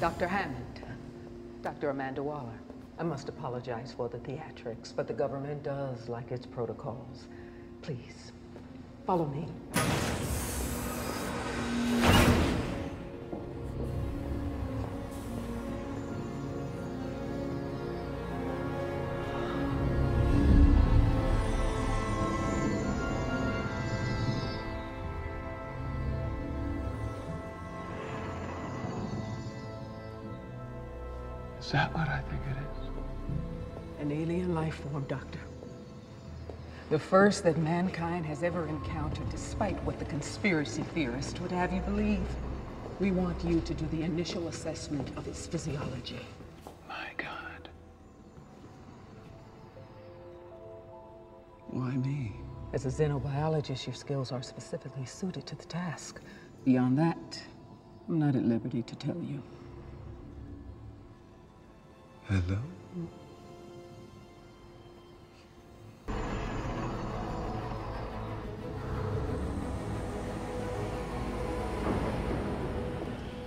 Dr. Hammond. Dr. Amanda Waller. I must apologize for the theatrics, but the government does like its protocols. Please, follow me. Is that what I think it is? An alien life form, Doctor. The first that mankind has ever encountered, despite what the conspiracy theorists would have you believe. We want you to do the initial assessment of its physiology. My God. Why me? As a xenobiologist, your skills are specifically suited to the task. Beyond that, I'm not at liberty to tell you. Hello?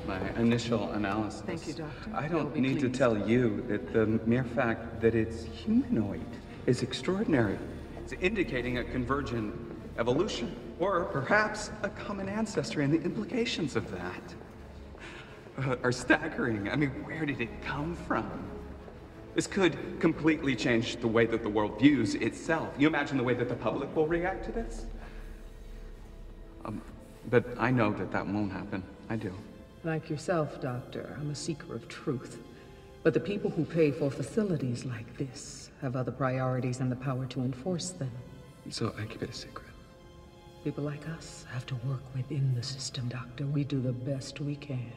My initial analysis. Thank you, Doctor. I don't be need to tell you that the mere fact that it's humanoid is extraordinary. It's indicating a convergent evolution, or perhaps a common ancestor, and the implications of that uh, are staggering. I mean, where did it come from? This could completely change the way that the world views itself. You imagine the way that the public will react to this? Um, but I know that that won't happen. I do. Like yourself, Doctor, I'm a seeker of truth. But the people who pay for facilities like this have other priorities and the power to enforce them. So I keep it a secret. People like us have to work within the system, Doctor. We do the best we can.